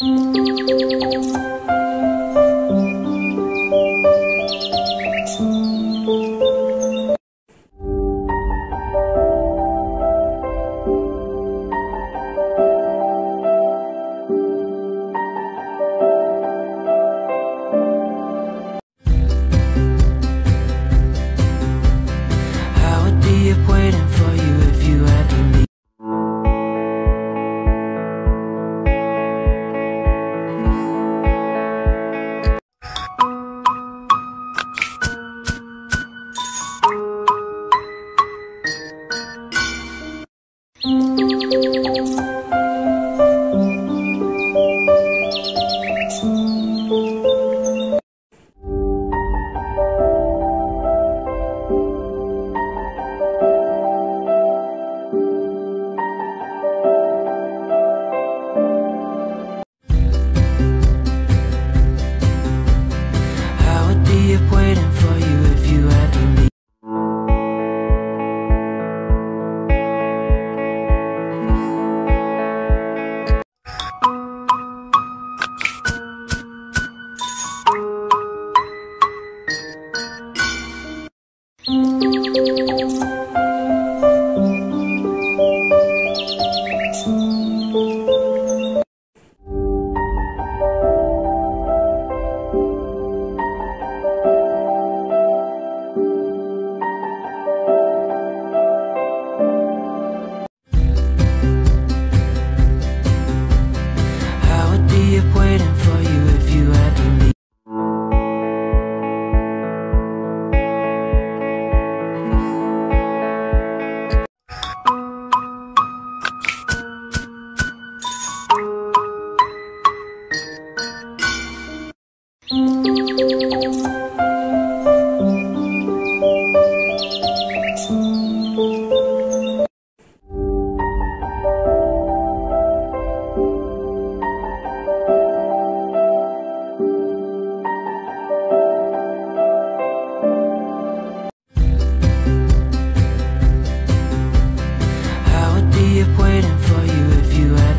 Música up waiting for you if you had